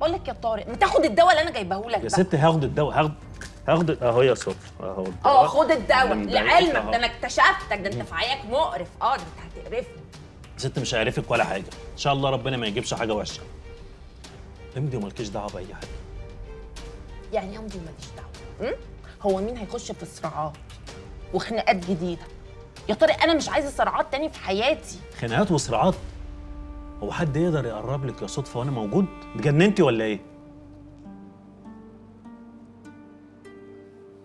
بقول لك يا طارق ما تاخد الدواء اللي أنا جايباه لك يا ده. ست هاخد الدواء هاخد هاخد اهو يا صبري اهو. آه خد الدواء. لعلمك أهو. ده أنا اكتشفتك ده أنت في عياك مقرف. آه ده أنت هتقرفني. يا ست مش هيعرفك ولا حاجة. إن شاء الله ربنا ما يجيبش حاجة وحشة. امضي ومالكيش دعوة بأي حاجة. يعني امضي وماليش دعوة. أم؟ هو مين هيخش في صراعات وخناقات جديدة؟ يا طارق أنا مش عايزة صراعات تاني في حياتي. خناقات وصراعات؟ هو حد يقدر يقرب لك يا صدفة وأنا موجود؟ اتجننتي ولا إيه؟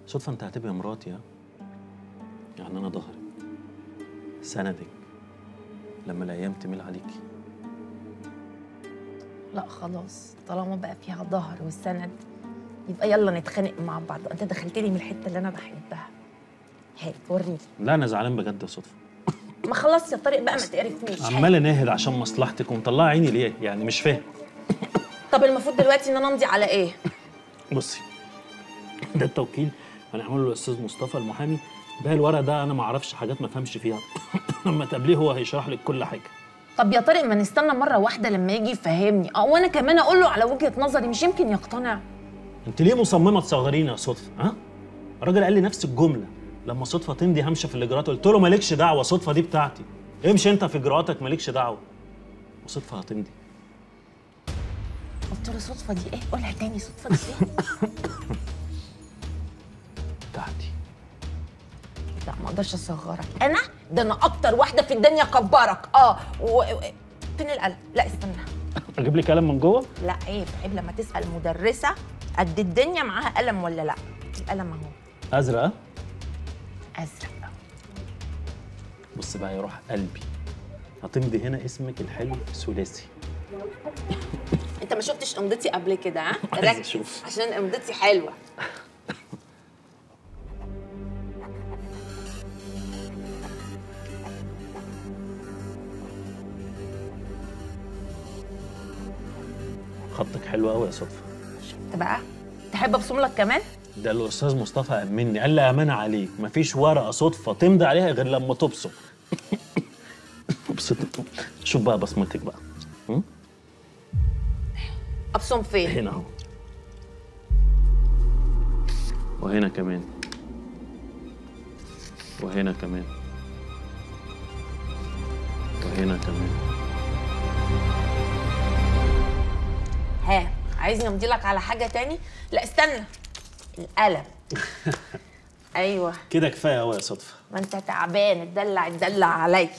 صدفة أنت هتبقى مراتي ها؟ يعني أنا ظهرك سندك. لما الأيام تميل عليكي. لا خلاص. طالما بقى فيها ظهر والسند يبقى يلا نتخانق مع بعض. أنت دخلت لي من الحتة اللي أنا بحبها. هات وريني. لا أنا زعلان بجد يا صدفة. ما خلاص يا طارق بقى ما تقرفنيش. عمال اناهد عشان مصلحتك ومطلعه عيني ليه؟ يعني مش فاهم. طب المفروض دلوقتي إن أنا أمضي على إيه؟ بصي. ده التوكيل. هنعمله للأستاذ مصطفى المحامي. ده الورق ده أنا ما أعرفش حاجات ما فهمش فيها. لما تقابليه هو هيشرح لك كل حاجة. طب يا طارق ما نستنى مرة واحدة لما يجي يفهمني. آه وأنا كمان أقول له على وجهة نظري مش يمكن يقتنع. أنت ليه مصممة تصغريني يا صدفة؟ ها؟ الراجل قال لي نفس الجملة. لما صدفة تمضي همشة في الإجراءات قلت له مالكش دعوة صدفة دي بتاعتي. امشي انت في إجراءاتك مالكش دعوة. وصدفة هتمضي. قلت له صدفة دي إيه؟ قولها تاني صدفة دي إيه؟ بتاعتي. لا ما أقدرش أصغرك. أنا؟ ده أنا أكتر واحدة في الدنيا كبرك آه و... و... فين القلم؟ لا استنى. أجيب لي كلام من جوه؟ لا عيب عيب لما تسأل مدرسة قد الدنيا معاها قلم ولا لا. القلم أهو. أزرق. أزرق. بص بقى يا روح قلبي هتمضي هنا اسمك الحلو ثلاثي. انت ما شفتش امضتي قبل كده ها؟ ركز. عشان امضتي حلوة. خطك حلو قوي يا صدفة. شفت بقى تحب أبصم لك كمان؟ ده الأستاذ مصطفى امني قال لي أمانة عليك مفيش ورقة صدفه تمضي عليها غير لما تبصم بصتك شوف بقى بصمتك بقى? أبصم فين؟ هنا أهو. وهنا كمان. وهنا كمان. وهنا كمان. ها عايزني أمضي لك على حاجة تاني؟ لا استنى. القلم أيوه. كده كفاية قوي يا صدفة. ما أنت تعبان اتدلع اتدلع عليا.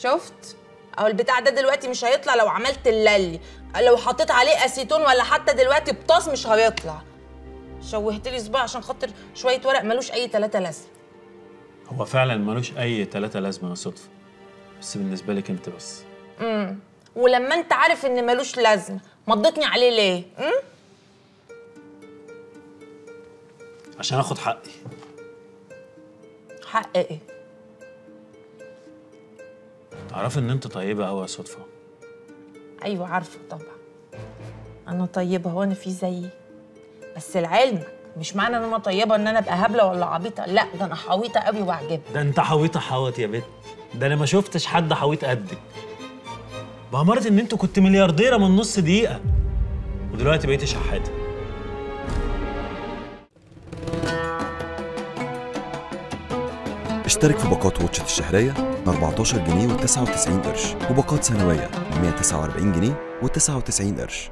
شفت؟ أهو البتاع ده دلوقتي مش هيطلع لو عملت الللي. لو حطيت عليه أسيتون ولا حتى دلوقتي بطاس مش هيطلع. شوهت لي صباعي عشان خاطر شوية ورق ملوش أي تلاتة لازمة. هو فعلا ملوش أي تلاتة لازمة يا صدفة. بس بالنسبة لك أنت بس. امم ولما انت عارف ان ملوش لازمة مضيتني عليه ليه؟ امم عشان آخد حقي. حق إيه؟ تعرفي ان انت طيبة قوي يا صدفة؟ أيوه عارفة طبعا. أنا طيبة هو أنا في زيي. بس لعلمك مش معنى إن أنا طيبة إن أنا أبقى هبلة ولا عبيطة. لا ده أنا حويطة قوي وعجبها ده أنت حويطة حوت يا بنت. ده أنا ما شفتش حد حويط قدك. بأمارة إن انت كنت مليارديرة من نص دقيقة. ودلوقتي بقيتي شحاتة. اشترك في باقات واتشت الشهرية ب 14 جنيه و99 قرش وباقات سنوية ب 149 جنيه و99 قرش.